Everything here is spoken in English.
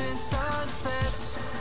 chasing sunsets